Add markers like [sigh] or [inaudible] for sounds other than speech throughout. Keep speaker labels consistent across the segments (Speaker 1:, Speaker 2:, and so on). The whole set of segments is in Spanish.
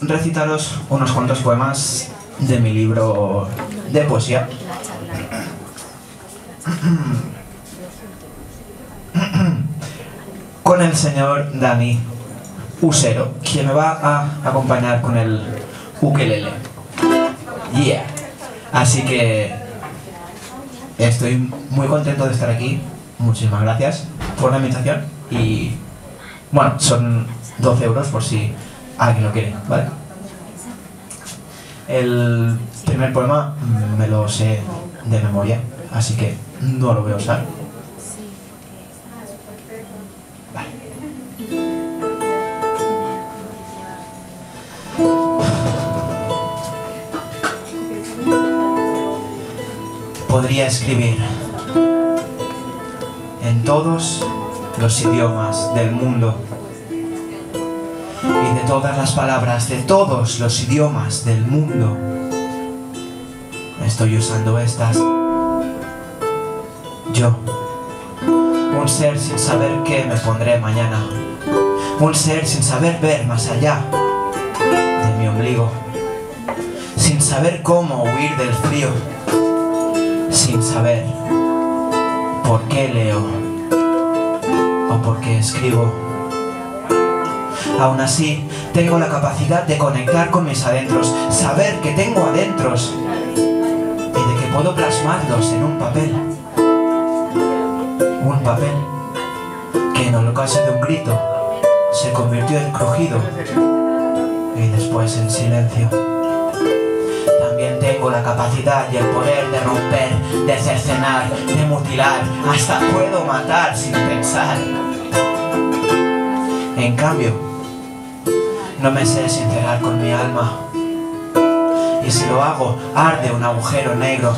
Speaker 1: recitaros unos cuantos poemas de mi libro de poesía. Con el señor Dani Usero, quien me va a acompañar con el ukelele. Yeah. Así que estoy muy contento de estar aquí. Muchísimas gracias por la invitación y bueno, son 12 euros por si alguien lo quiere, ¿vale? El primer poema me lo sé de memoria, así que no lo voy a usar. Podría escribir en todos los idiomas del mundo y de todas las palabras de todos los idiomas del mundo. Estoy usando estas. Yo, un ser sin saber qué me pondré mañana, un ser sin saber ver más allá de mi ombligo, sin saber cómo huir del frío, sin saber por qué leo o por qué escribo. Aún así, tengo la capacidad de conectar con mis adentros, saber que tengo adentros y de que puedo plasmarlos en un papel. Un papel que en el ocaso de un grito se convirtió en crujido y después en silencio. También tengo la capacidad y el poder de romper, de cercenar, de mutilar, hasta puedo matar sin pensar. En cambio, no me sé sincerar con mi alma. Y si lo hago, arde un agujero negro.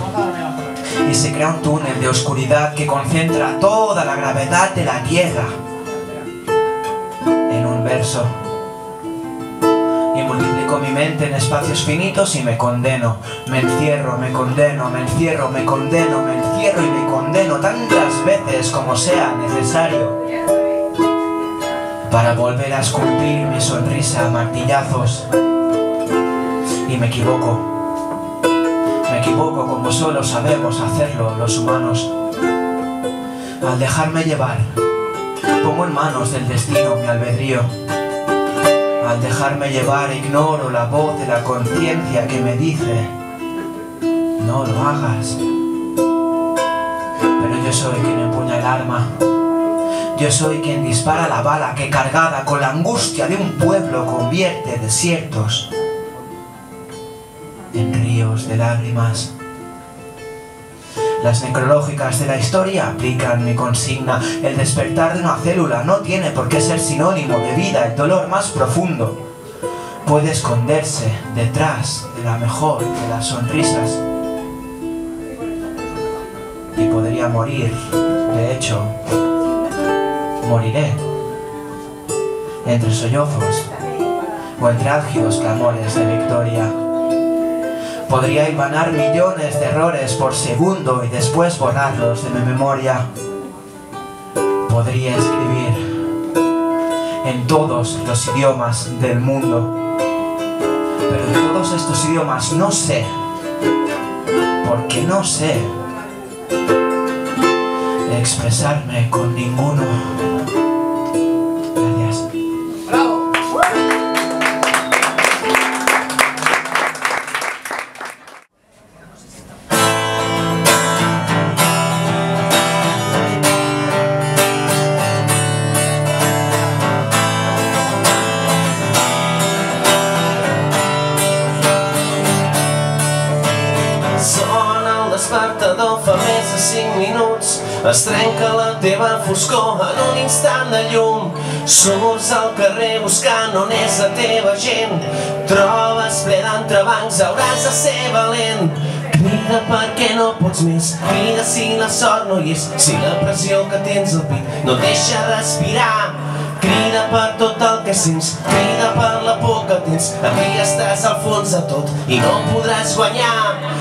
Speaker 1: Y se crea un túnel de oscuridad que concentra toda la gravedad de la tierra en un verso. Y multiplico mi mente en espacios finitos y me condeno. Me encierro, me condeno, me encierro, me condeno, me encierro y me condeno tantas veces como sea necesario para volver a esculpir mi sonrisa a martillazos. Y me equivoco, me equivoco como solo sabemos hacerlo los humanos. Al dejarme llevar, pongo en manos del destino mi albedrío. Al dejarme llevar ignoro la voz de la conciencia que me dice, no lo hagas. Pero yo soy quien empuña el arma. Yo soy quien dispara la bala que cargada con la angustia de un pueblo convierte desiertos en ríos de lágrimas. Las necrológicas de la historia aplican mi consigna. El despertar de una célula no tiene por qué ser sinónimo de vida. El dolor más profundo puede esconderse detrás de la mejor de las sonrisas. Y podría morir, de hecho, moriré entre sollozos o entre álgidos clamores de victoria. Podría hilvanar millones de errores por segundo y después borrarlos de mi memoria. Podría escribir en todos los idiomas del mundo. Pero de todos estos idiomas no sé, porque no sé expresarme con ninguno.
Speaker 2: Trenca la teva foscor en un instant de llum. Surts al carrer buscant on és la teva gent. Trobes ple d'entrebancs hauràs de ser valent. Crida perquè no pots més. Crida si la sort no hi és. Si la pressió que tens al pit no deixa respirar. Crida per tot el que sents, crida per la por que tens. Aquí estàs al fons de tot i no podràs guanyar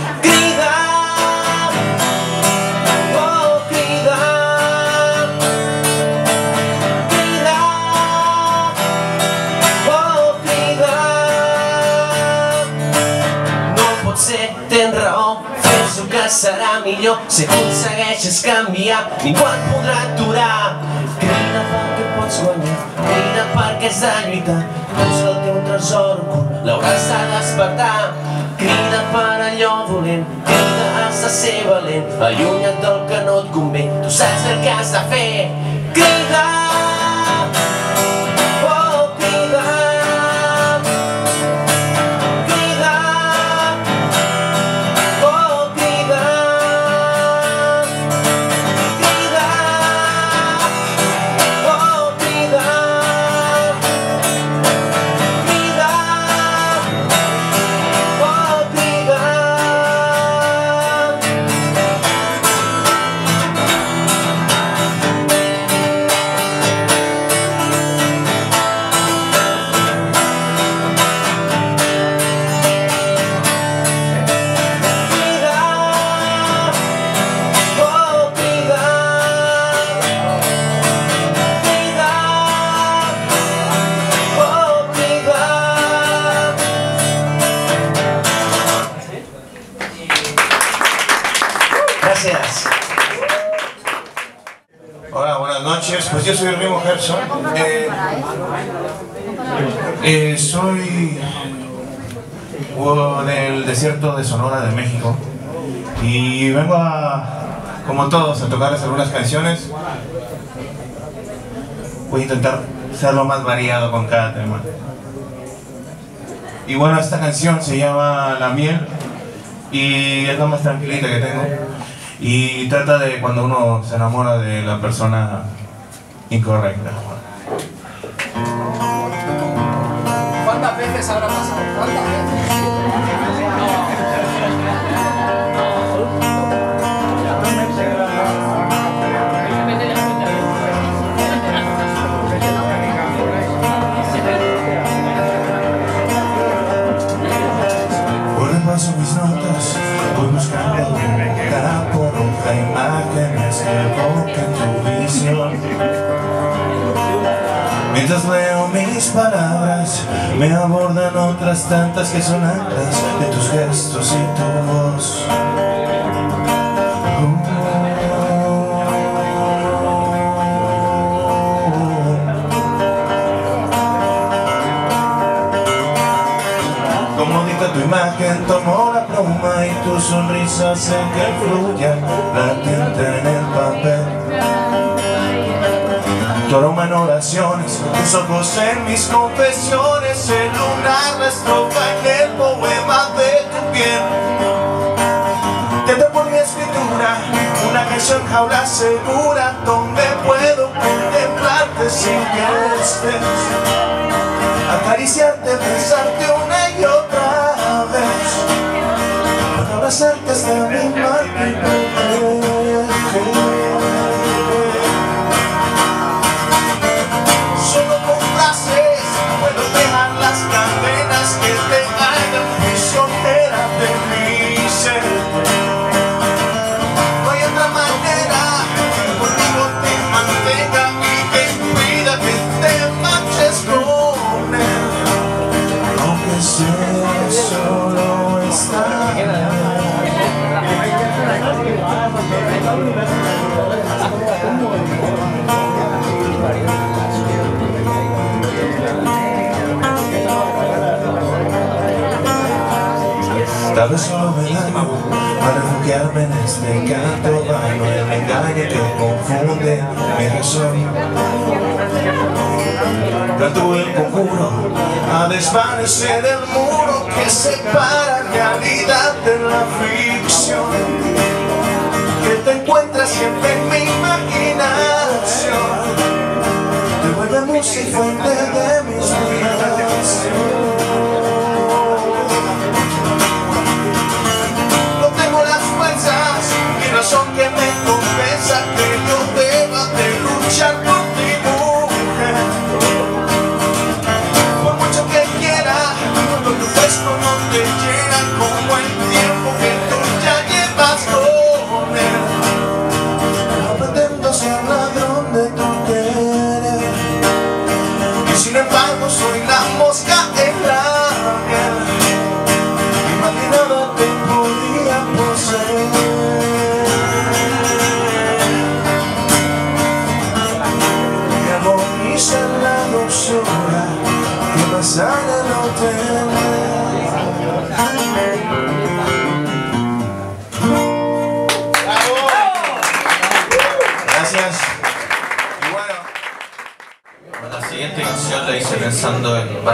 Speaker 2: millor si aconsegueixes canviar ningú et podrà aturar? Crida perquè pots guanyar crida perquè has de lluitar. Busca el teu tresor l'hauràs de despertar. Crida per allò dolent crida has de ser valent. Allunya't del que no et convé tu saps el que has de fer. Crida
Speaker 3: de Sonora de México y vengo a, como todos, a tocarles algunas canciones. Voy a intentar ser lo más variado con cada tema. Y bueno, esta canción se llama La miel y es la más tranquilita que tengo. Y trata de cuando uno se enamora de la persona incorrecta.
Speaker 4: ¿Cuántas veces habrá pasado? ¿Cuántas veces?
Speaker 3: Mientras leo mis palabras, me abordan otras tantas que son anclas de tus gestos y tu voz. Tu imagen, tomo la pluma y tu sonrisa hace que fluya la tinta en el papel. Tu aroma en oraciones, tus ojos en mis confesiones, el lunar la estrofa en el poema de tu piel. Te por mi escritura, una canción jaula segura, donde puedo contemplarte sin que estés acariciarte, besarte una y otra vez, para abrazarte hasta mi. Para refugiarme en este canto vano El engaño que confunde mi razón. Canto el conjuro a desvanecer el muro que separa realidad de la ficción. Que te encuentras siempre en mi imaginación. Te vuelve música fuente de mi inspiración ni razón que me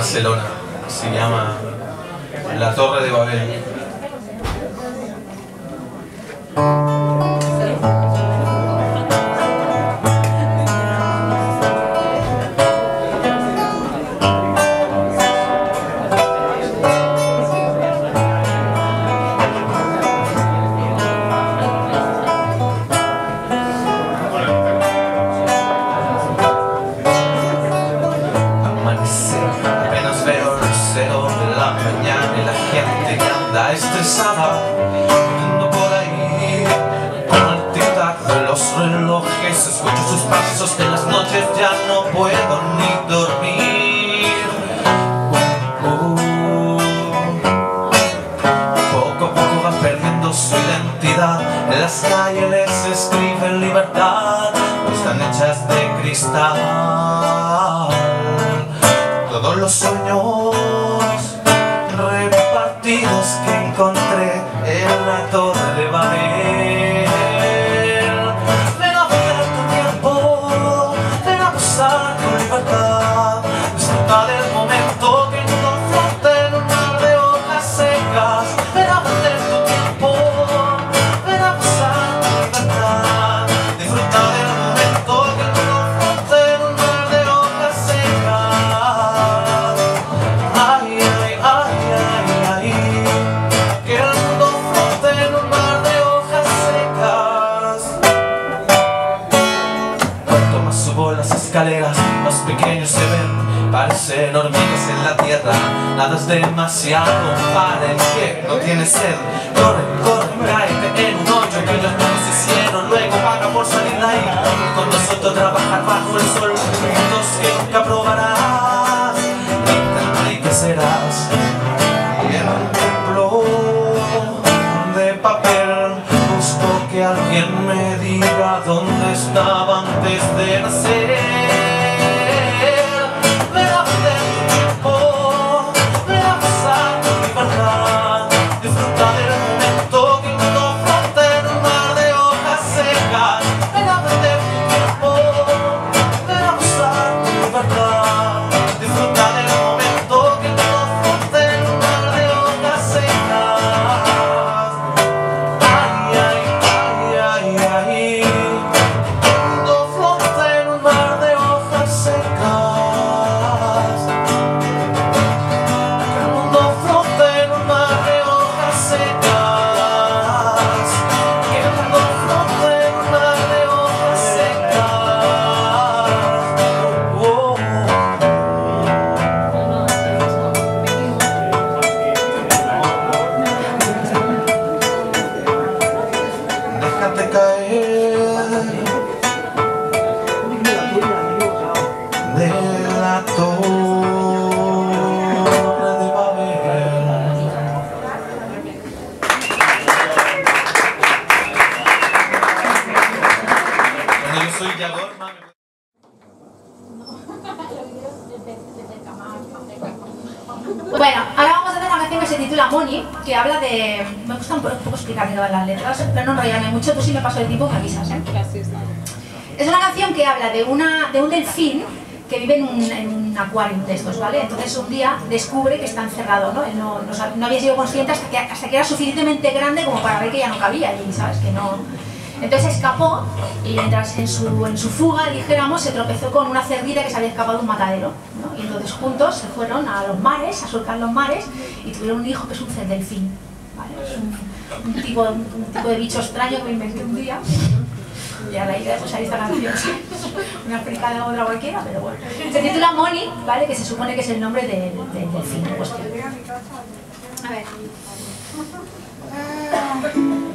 Speaker 5: Barcelona. Se llama La Torre de Babel. Anda estresada corriendo por ahí con el tic-tac de los relojes escucho sus pasos en las noches ya no puedo ni dormir. Poco a poco va perdiendo su identidad En las calles les escriben libertad Están hechas de cristal Todos los sueños Nada es demasiado para el que no tiene sed. Corre, corre, cáete en un hoyo que no nos hicieron Luego. Paga por salir de ahí. Con nosotros trabajar bajo el sol. Mundos que nunca probarás Ni serás Bueno,
Speaker 6: ahora vamos a hacer una canción que se titula Money, que habla de... Me gusta un poco, un poco explicar van las letras, pero no enrollarme mucho, tú si me paso el tiempo me avisas, ¿eh? Es una canción que habla de, una, de un delfín que vive en un, en un acuario de estos, ¿vale? Entonces un día descubre que está encerrado, ¿no? Él no, no había sido consciente hasta que, hasta que era suficientemente grande como para ver que ya no cabía allí, ¿sabes? Que no... Entonces escapó y mientras en su, en su fuga, dijéramos, se tropezó con una cerdita que se había escapado de un matadero, ¿no? Y entonces juntos se fueron a los mares, a surcar los mares y tuvieron un hijo que es un cerdelfín, ¿vale? Es un, un tipo, un, un tipo de bicho extraño que me inventé un día. Y a la idea pues ahí esta canción. [laughs] Una fricada otra cualquiera, pero bueno. Se titula Money, ¿vale? Que se supone que es el nombre del, del delfín cuestión. A ver. [laughs]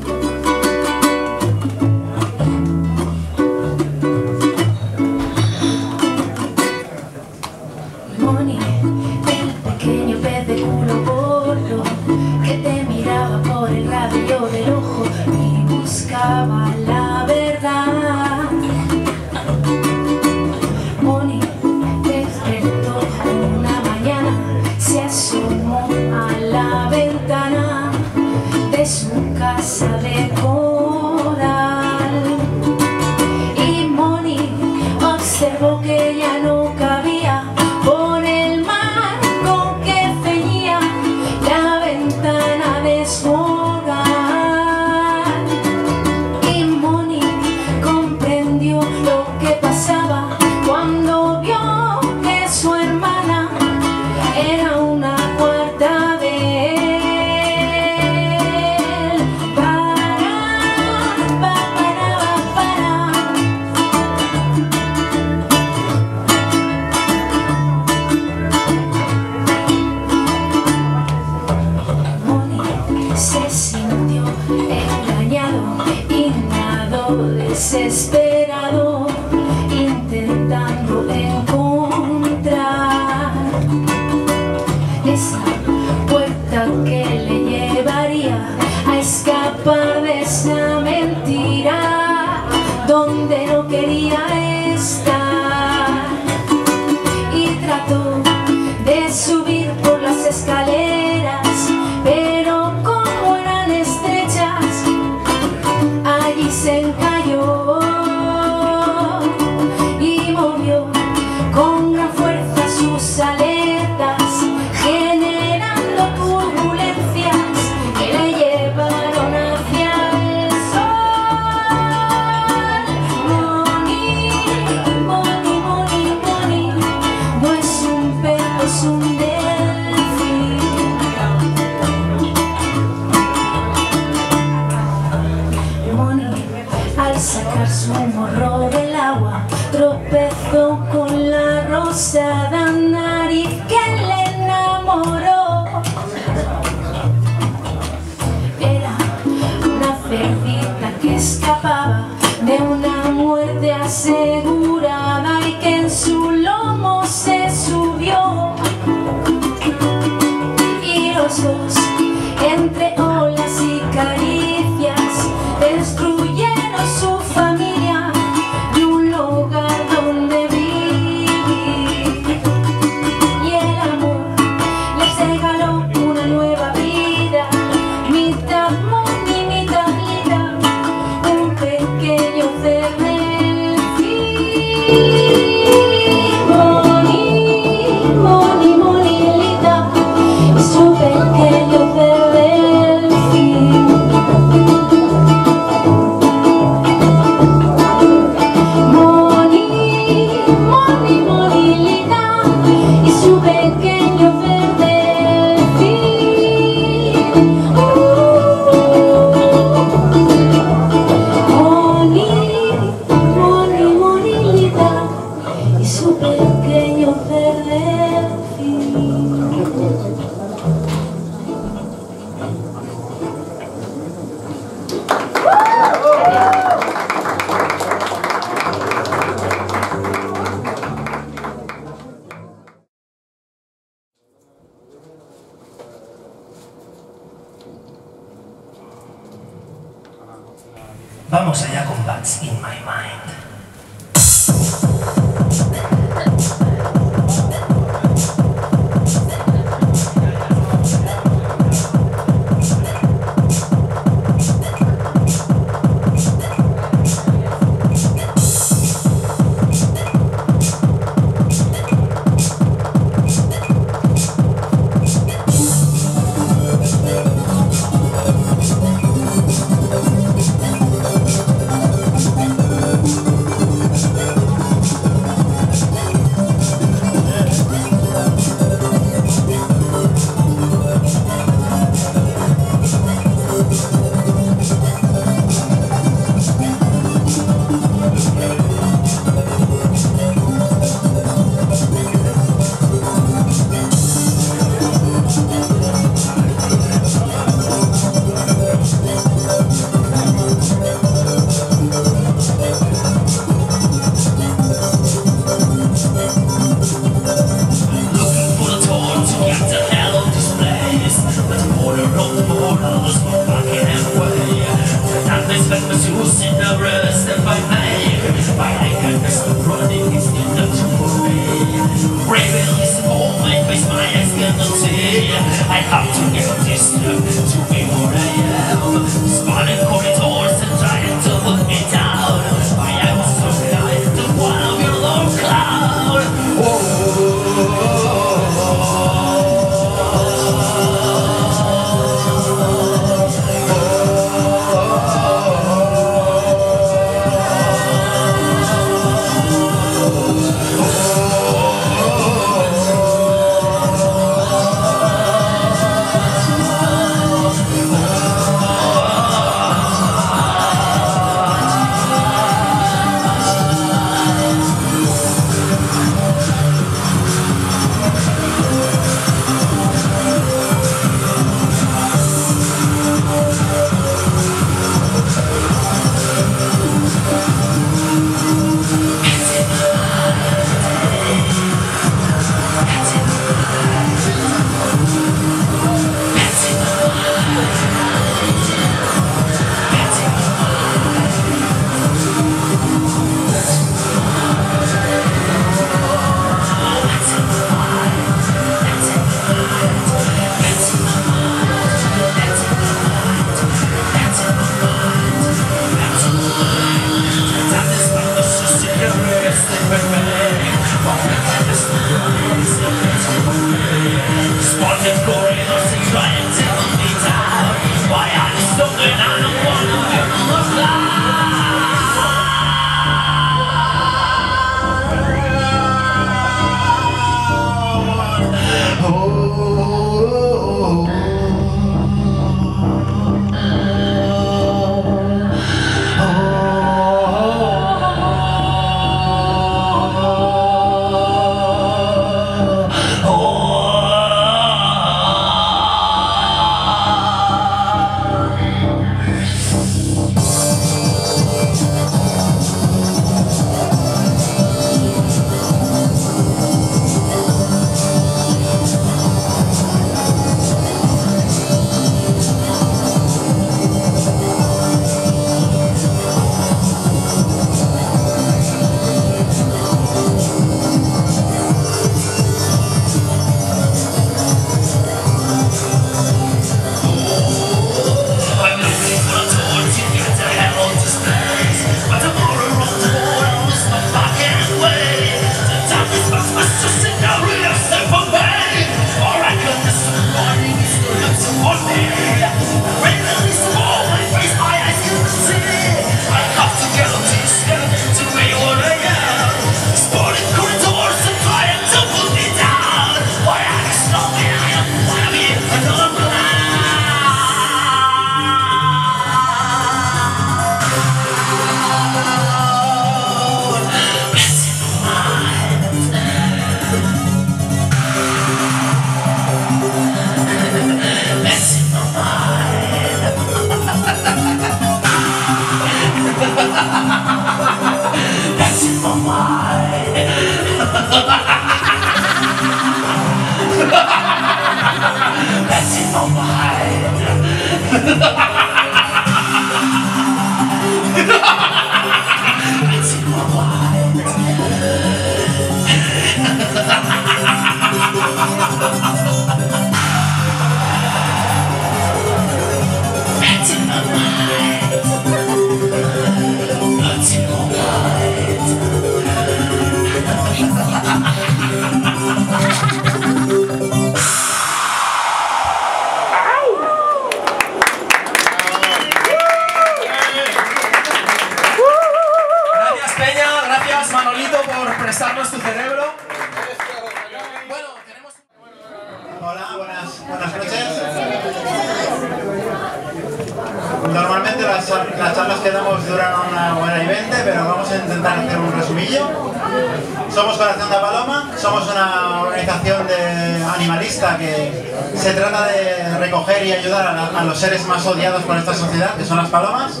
Speaker 7: Más odiados por esta sociedad, que son las palomas.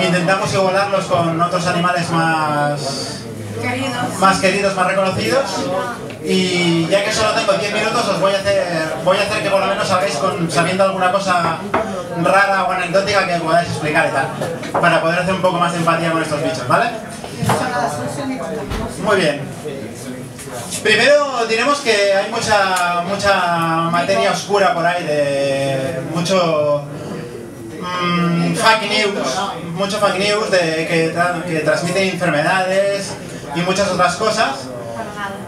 Speaker 7: Intentamos igualarlos con otros animales más más queridos, más reconocidos. Y ya que solo tengo 10 minutos, os voy a hacer, voy a hacer que por lo menos hagáis con, sabiendo alguna cosa rara o anecdótica que podáis explicar y tal. Para poder hacer un poco más de empatía con estos bichos, ¿vale? Muy bien. Primero diremos que hay mucha, mucha materia oscura por ahí, de mucho mm, fake news, mucho fake news de que, tra- transmiten enfermedades y muchas otras cosas.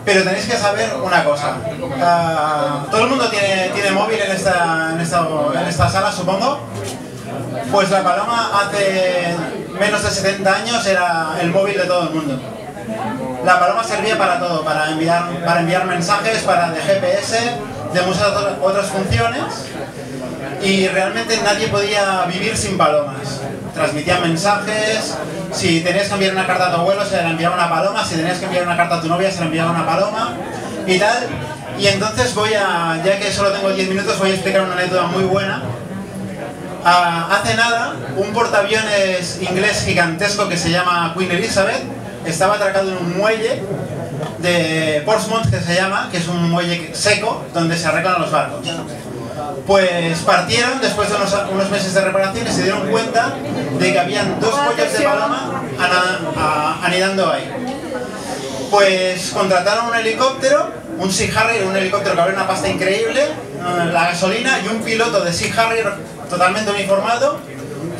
Speaker 7: Pero tenéis que saber una cosa. Ah, Todo el mundo tiene, tiene móvil en esta, en, esta, en esta sala, supongo. Pues la paloma hace menos de 70 años era el móvil de todo el mundo. La paloma servía para todo, para enviar, para enviar mensajes, para de GPS, de muchas otras funciones. Y realmente nadie podía vivir sin palomas. Transmitían mensajes, si tenías que enviar una carta a tu abuelo se la enviaba una paloma, si tenías que enviar una carta a tu novia se la enviaba una paloma y tal. Y entonces voy a, ya que solo tengo 10 minutos, voy a explicar una anécdota muy buena. Ah, hace nada, un portaaviones inglés gigantesco que se llama Queen Elizabeth estaba atracado en un muelle de Portsmouth que se llama, que es un muelle seco donde se arreglan los barcos. Pues partieron después de unos, unos meses de reparación y se dieron cuenta de que habían dos pollos de paloma anidando ahí. Pues contrataron un helicóptero, un Sea Harrier, un helicóptero que valía una pasta increíble, eh, la gasolina y un piloto de Sea Harrier totalmente uniformado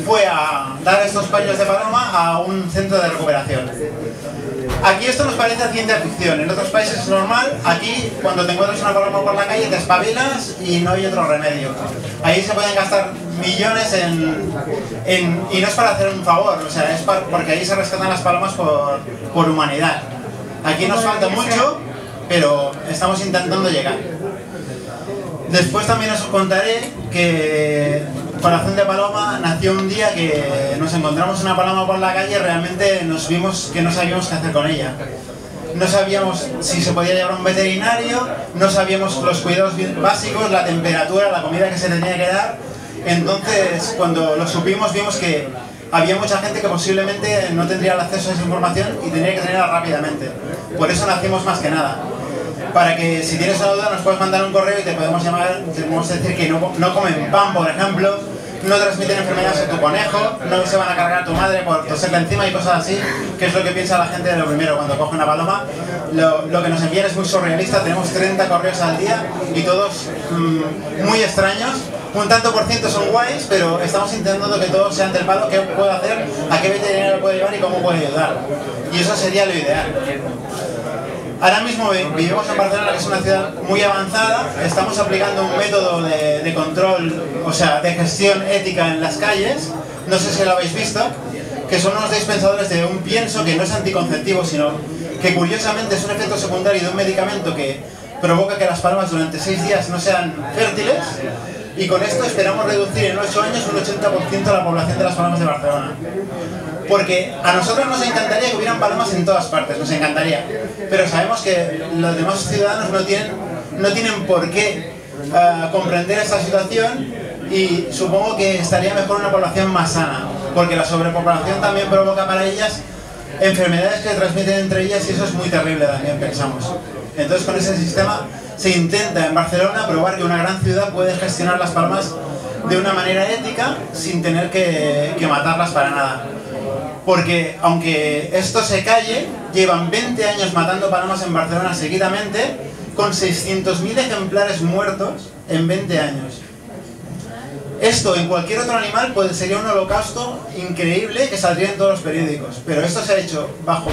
Speaker 7: fue a dar estos paños de paloma a un centro de recuperación. Aquí esto nos parece ciencia ficción, en otros países es normal, aquí cuando te encuentras una paloma por la calle te espabilas y no hay otro remedio. Ahí se pueden gastar millones en, en- y no es para hacer un favor, o sea, es pa- porque ahí se rescatan las palomas por, por humanidad. Aquí nos falta mucho, pero estamos intentando llegar. Después también os contaré que Corazón de Paloma nació un día que nos encontramos una paloma por la calle y realmente nos vimos que no sabíamos qué hacer con ella. No sabíamos si se podía llevar a un veterinario, no sabíamos los cuidados básicos, la temperatura, la comida que se tenía que dar. Entonces, cuando lo supimos, vimos que había mucha gente que posiblemente no tendría el acceso a esa información y tenía que tenerla rápidamente. Por eso nacimos más que nada para que si tienes una duda nos puedes mandar un correo y te podemos llamar, te podemos decir que no, no comen pan, por ejemplo, no transmiten enfermedades a tu conejo, no se van a cargar a tu madre por toserle encima y cosas así, que es lo que piensa la gente de lo primero cuando coge una paloma. Lo, que nos envían es muy surrealista, tenemos 30 correos al día y todos mm, muy extraños. Un tanto por ciento son guays, pero estamos intentando que todos sean del palo, qué puedo hacer, a qué veterinario puedo llevar y cómo puedo ayudar. Y eso sería lo ideal. Ahora mismo vi- vivimos en Barcelona, que es una ciudad muy avanzada. Estamos aplicando un método de, control, o sea, de gestión ética en las calles. No sé si lo habéis visto, que son unos dispensadores de un pienso que no es anticonceptivo, sino que curiosamente es un efecto secundario de un medicamento que provoca que las palmas durante seis días no sean fértiles. Y con esto esperamos reducir en 8 años un 80% de la población de las palmas de Barcelona. Porque a nosotros nos encantaría que hubieran palomas en todas partes, nos encantaría. Pero sabemos que los demás ciudadanos no tienen, no tienen por qué ah, comprender esta situación y supongo que estaría mejor una población más sana. Porque la sobrepopulación también provoca para ellas enfermedades que transmiten entre ellas y eso es muy terrible también, pensamos. Entonces con ese sistema se intenta en Barcelona probar que una gran ciudad puede gestionar las palmas de una manera ética sin tener que matarlas para nada. Porque aunque esto se calle, llevan 20 años matando palomas en Barcelona seguidamente, con 600.000 ejemplares muertos en 20 años. Esto en cualquier otro animal pues, sería un holocausto increíble que saldría en todos los periódicos, pero esto se ha hecho bajo,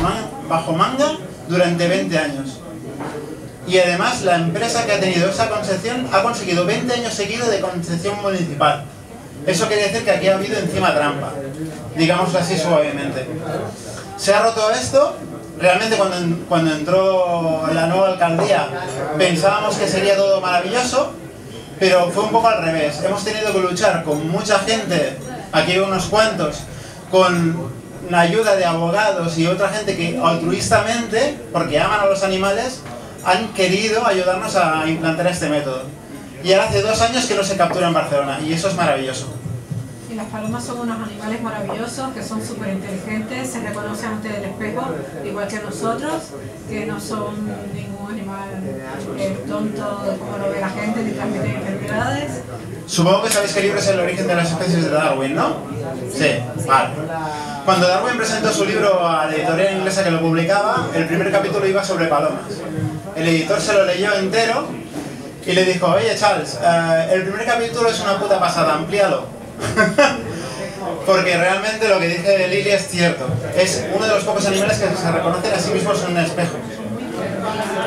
Speaker 7: bajo manga durante 20 años. Y además la empresa que ha tenido esa concesión ha conseguido 20 años seguidos de concesión municipal. Eso quiere decir que aquí ha habido encima trampa, digámoslo así suavemente. Se ha roto esto, realmente cuando, cuando entró la nueva alcaldía pensábamos que sería todo maravilloso, pero fue un poco al revés. Hemos tenido que luchar con mucha gente, aquí hay unos cuantos, con la ayuda de abogados y otra gente que altruistamente, porque aman a los animales, han querido ayudarnos a implantar este método. Y ahora hace dos años que no se captura en Barcelona, y eso es maravilloso.
Speaker 8: Y las palomas son unos animales maravillosos que son súper inteligentes, se reconocen ante el espejo, igual que nosotros, que no son ningún animal eh, tonto como lo ve la gente, ni transmiten enfermedades.
Speaker 7: Supongo que sabéis que el libro es el origen de las especies de Darwin, ¿no? Sí, vale. Cuando Darwin presentó su libro a la editorial inglesa que lo publicaba, el primer capítulo iba sobre palomas. El editor se lo leyó entero y le dijo, oye Charles, eh, el primer capítulo es una puta pasada, amplíalo. [laughs] Porque realmente lo que dice Lily es cierto. Es uno de los pocos animales que se reconocen a sí mismos en un espejo.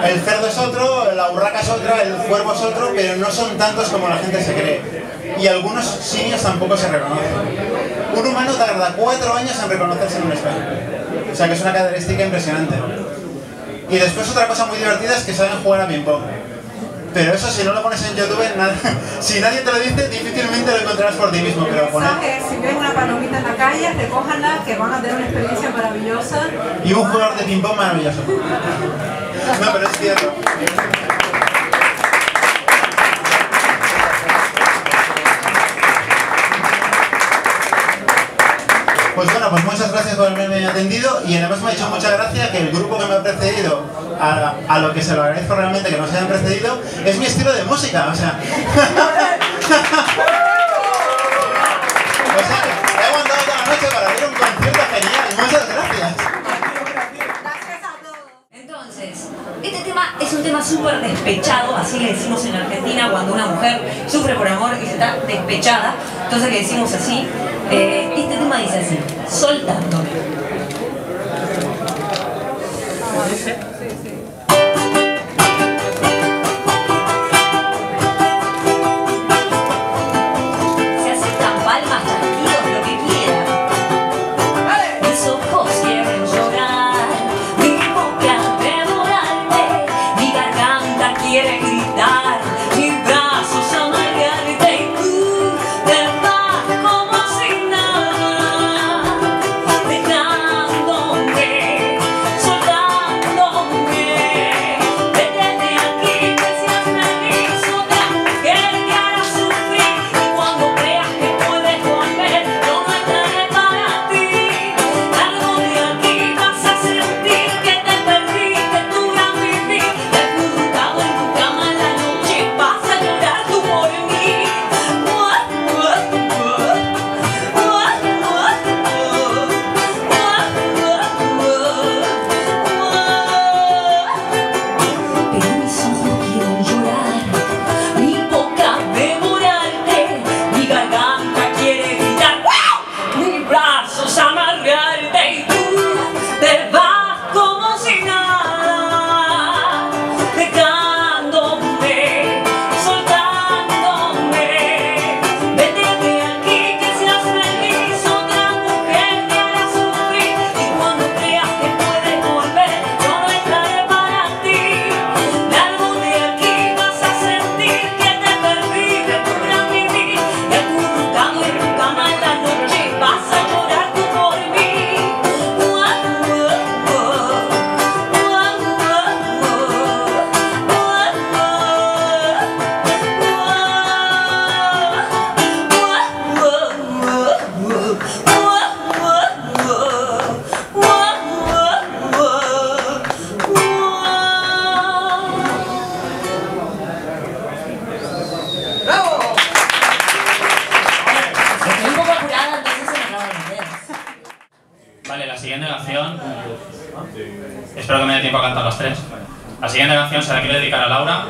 Speaker 7: El cerdo es otro, la urraca es otra, el cuervo es otro, pero no son tantos como la gente se cree. Y algunos simios tampoco se reconocen. Un humano tarda cuatro años en reconocerse en un espejo. O sea que es una característica impresionante. Y después otra cosa muy divertida es que saben jugar a ping-pong. Pero eso si no lo pones en YouTube, nada- [laughs] si nadie te lo dice, difícilmente lo encontrarás por ti mismo. Pero poner...
Speaker 8: si ven una palomita en la calle, recójanla, que van a tener una experiencia maravillosa.
Speaker 7: Y un jugador de ping-pong maravilloso. No, pero es cierto. Pues bueno, pues muchas gracias por haberme atendido y además me ha hecho mucha gracia que el grupo que me ha precedido, a, lo que se lo agradezco realmente que nos hayan precedido, es mi estilo de música, o sea... [laughs] o sea, he aguantado toda la noche para ver un concierto genial, muchas gracias.
Speaker 9: Entonces, este tema es un tema súper despechado, así le decimos en Argentina cuando una mujer sufre por amor y se está despechada, entonces le decimos así. Eh, este tema dice así, soltándome.
Speaker 10: La siguiente canción se la quiero dedicar a Laura,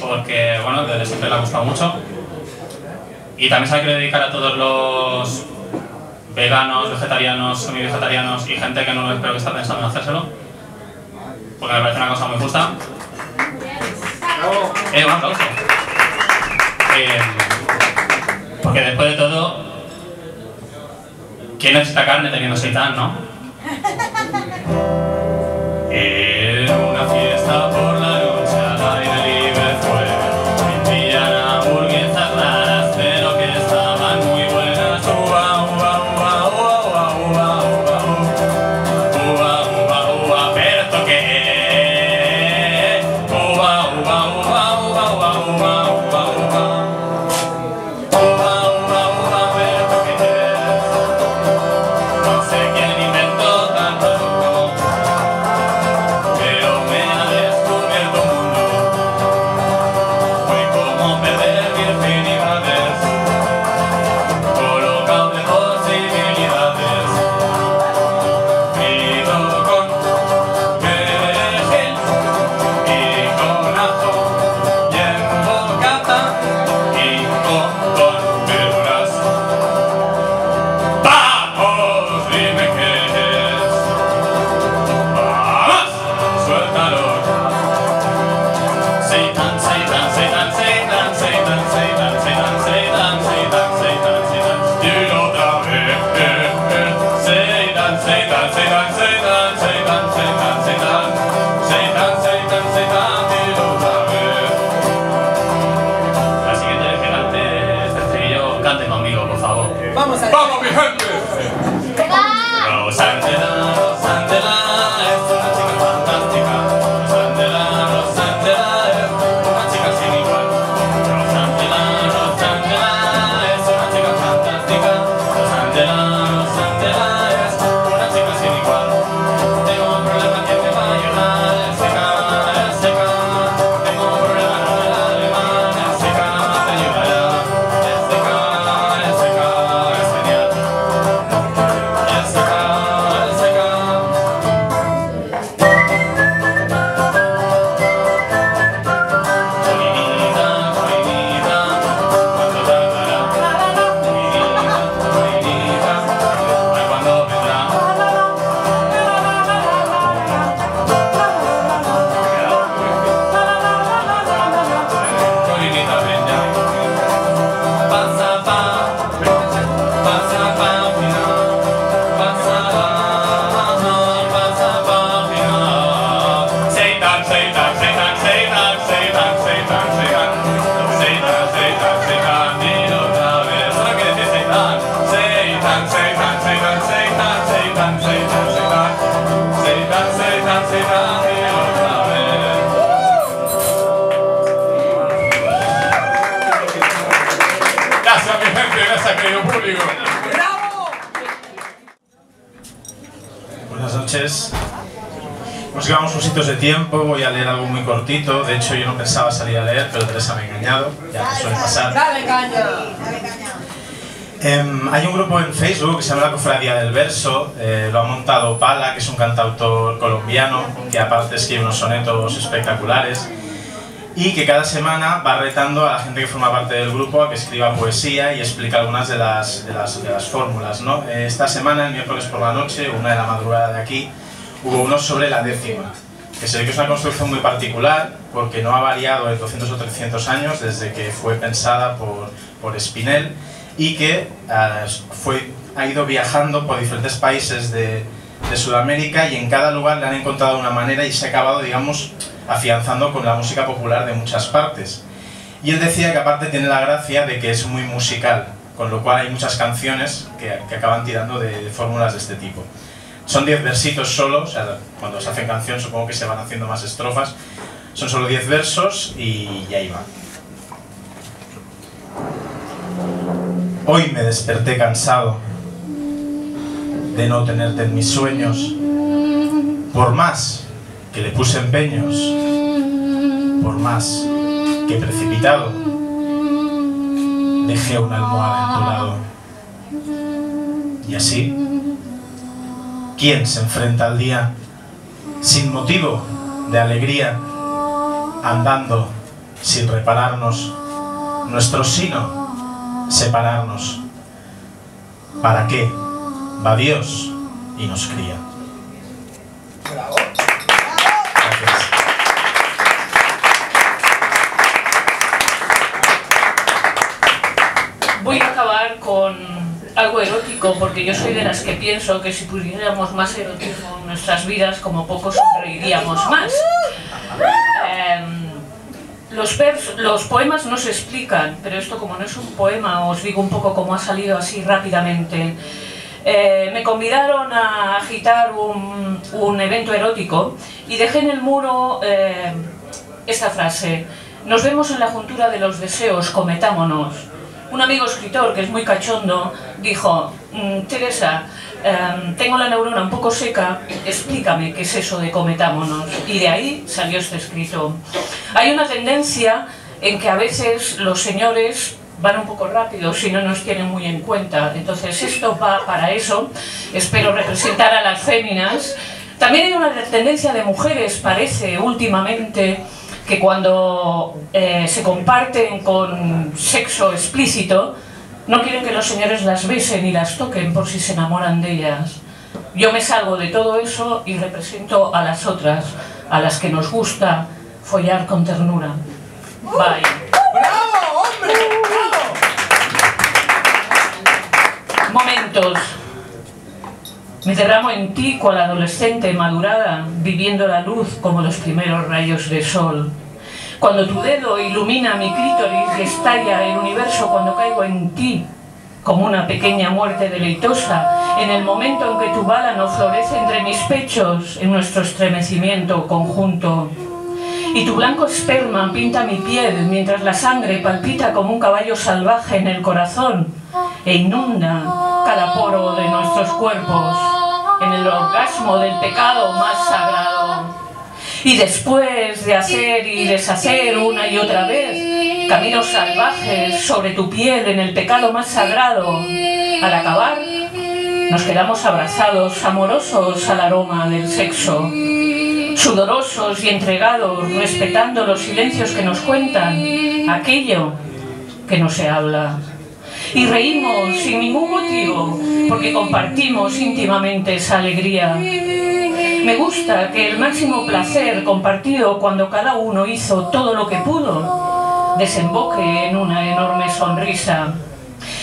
Speaker 10: porque bueno, desde siempre le ha gustado mucho. Y también se la quiero dedicar a todos los veganos, vegetarianos, semi-vegetarianos y gente que no espero que está pensando en hacérselo. Porque me parece una cosa muy justa. Eh, un aplauso. Eh, porque después de todo, ¿quién necesita carne teniendo seitán, no?
Speaker 11: Nos llevamos unos de tiempo, voy a leer algo muy cortito. De hecho, yo no pensaba salir a leer, pero Teresa me ha engañado. Ya me suele pasar.
Speaker 4: Dale caña.
Speaker 11: Em, hay un grupo en Facebook que se llama La Cofradía del Verso. eh, lo ha montado Pala, que es un cantautor colombiano, que aparte escribe unos sonetos espectaculares. Y que cada semana va retando a la gente que forma parte del grupo a que escriba poesía y explica algunas de las, de las, de las fórmulas. ¿no? Eh, Esta semana, el miércoles por la noche, una de la madrugada de aquí, hubo uno sobre la décima, que se ve que es una construcción muy particular porque no ha variado en 200 o 300 años desde que fue pensada por, por Spinel y que ah, fue, ha ido viajando por diferentes países de, de Sudamérica y en cada lugar le han encontrado una manera y se ha acabado, digamos, afianzando con la música popular de muchas partes. Y él decía que aparte tiene la gracia de que es muy musical, con lo cual hay muchas canciones que, que acaban tirando de, de fórmulas de este tipo. Son 10 versitos solo, o sea, cuando se hacen canciones supongo que se van haciendo más estrofas. Son solo 10 versos y, y ahí va. Hoy me desperté cansado de no tenerte en mis sueños. Por más que le puse empeños, por más que precipitado, dejé una almohada en tu lado. Y así, ¿Quién se enfrenta al día sin motivo de alegría, andando sin repararnos, nuestro sino separarnos? ¿Para qué? Va Dios y nos cría. Gracias.
Speaker 12: Voy a acabar con algo erótico porque yo soy de las que pienso que si pudiéramos más erotismo en nuestras vidas, como poco sonreiríamos más. Em, los, vers- los poemas no se explican, pero esto como no es un poema, os digo un poco cómo ha salido así rápidamente. Eh, me convidaron a agitar un, un evento erótico y dejé en el muro eh, esta frase. Nos vemos en la juntura de los deseos, cometámonos. Un amigo escritor que es muy cachondo dijo, "Mm, Teresa, em, tengo la neurona un poco seca, explícame qué es eso de cometámonos. Y de ahí salió este escrito. Hay una tendencia en que a veces los señores van un poco rápido si no nos tienen muy en cuenta. Entonces esto va para eso. Espero representar a las féminas. También hay una tendencia de mujeres, parece, últimamente, que cuando eh, se comparten con sexo explícito, no quieren que los señores las besen y las toquen por si se enamoran de ellas. Yo me salgo de todo eso y represento a las otras, a las que nos gusta follar con ternura. Bye.
Speaker 4: ¡Bravo, hombre! ¡Bravo!
Speaker 12: Momentos. Me derramo en ti cual adolescente madurada, viviendo la luz como los primeros rayos de sol. Cuando tu dedo ilumina mi clítoris estalla el universo cuando caigo en ti, como una pequeña muerte deleitosa, en el momento en que tu bálano florece entre mis pechos, en nuestro estremecimiento conjunto. Y tu blanco esperma pinta mi piel mientras la sangre palpita como un caballo salvaje en el corazón e inunda cada poro de nuestros cuerpos en el orgasmo del pecado más sagrado. Y después de hacer y deshacer una y otra vez caminos salvajes sobre tu piel en el pecado más sagrado, al acabar nos quedamos abrazados, amorosos al aroma del sexo, sudorosos y entregados, respetando los silencios que nos cuentan aquello que no se habla. Y reímos sin ningún motivo, porque compartimos íntimamente esa alegría. Me gusta que el máximo placer compartido cuando cada uno hizo todo lo que pudo desemboque en una enorme sonrisa.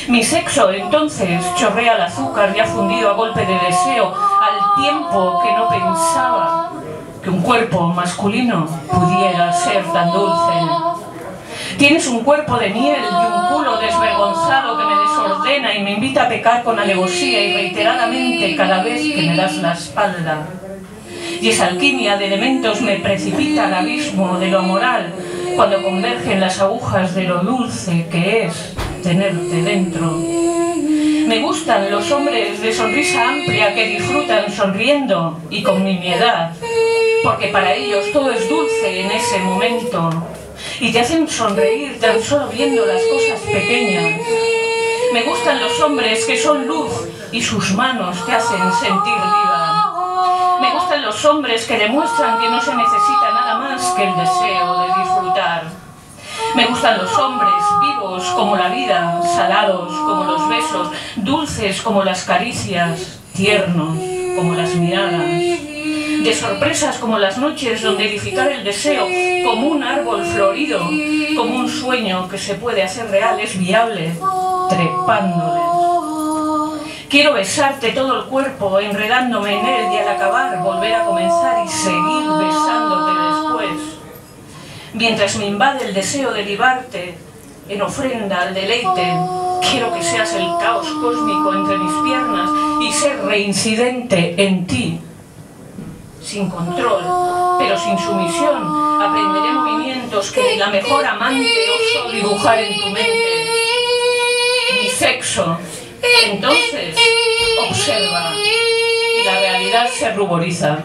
Speaker 12: Mi sexo entonces chorrea el azúcar ya fundido a golpe de deseo al tiempo que no pensaba que un cuerpo masculino pudiera ser tan dulce. Tienes un cuerpo de miel y un culo desvergonzado que me desordena y me invita a pecar con alevosía y reiteradamente cada vez que me das la espalda. Y esa alquimia de elementos me precipita al abismo de lo amoral cuando convergen las agujas de lo dulce que es tenerte dentro. Me gustan los hombres de sonrisa amplia que disfrutan sonriendo y con nimiedad, porque para ellos todo es dulce en ese momento y te hacen sonreír tan solo viendo las cosas pequeñas. Me gustan los hombres que son luz y sus manos te hacen sentir viva. Me gustan los hombres que demuestran que no se necesita nada más que el deseo de disfrutar. Me gustan los hombres vivos como la vida, salados como los besos, dulces como las caricias, tiernos como las miradas, de sorpresas como las noches donde edificar el deseo como un árbol florido, como un sueño que se puede hacer real, es viable, trepándoles. Quiero besarte todo el cuerpo, enredándome en él y al acabar volver a comenzar y seguir besándote después. Mientras me invade el deseo de libarte en ofrenda al deleite, quiero que seas el caos cósmico entre mis piernas y ser reincidente en ti. Sin control, pero sin sumisión, aprenderé movimientos que la mejor amante osó dibujar en tu mente. Mi sexo, entonces, observa y la realidad se ruboriza.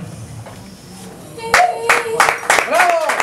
Speaker 4: ¡Bravo!